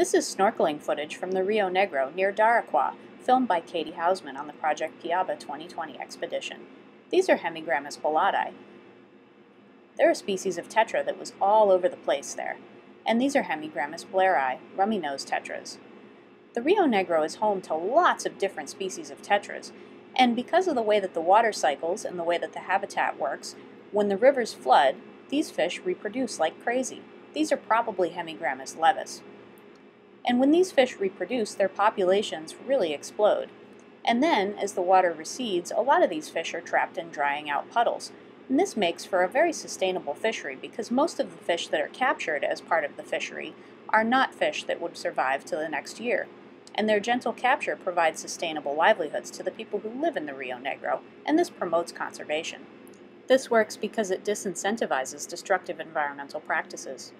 This is snorkeling footage from the Rio Negro near Daracua, filmed by Katie Hausman on the Project Piaba 2020 expedition. These are Hemigrammus bellottii. They're a species of tetra that was all over the place there. And these are Hemigrammus bleheri, rummy-nosed tetras. The Rio Negro is home to lots of different species of tetras, and because of the way that the water cycles and the way that the habitat works, when the rivers flood, these fish reproduce like crazy. These are probably Hemigrammus levis. And when these fish reproduce, their populations really explode. And then, as the water recedes, a lot of these fish are trapped in drying out puddles. And this makes for a very sustainable fishery because most of the fish that are captured as part of the fishery are not fish that would survive to the next year. And their gentle capture provides sustainable livelihoods to the people who live in the Rio Negro, and this promotes conservation. This works because it disincentivizes destructive environmental practices.